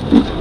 you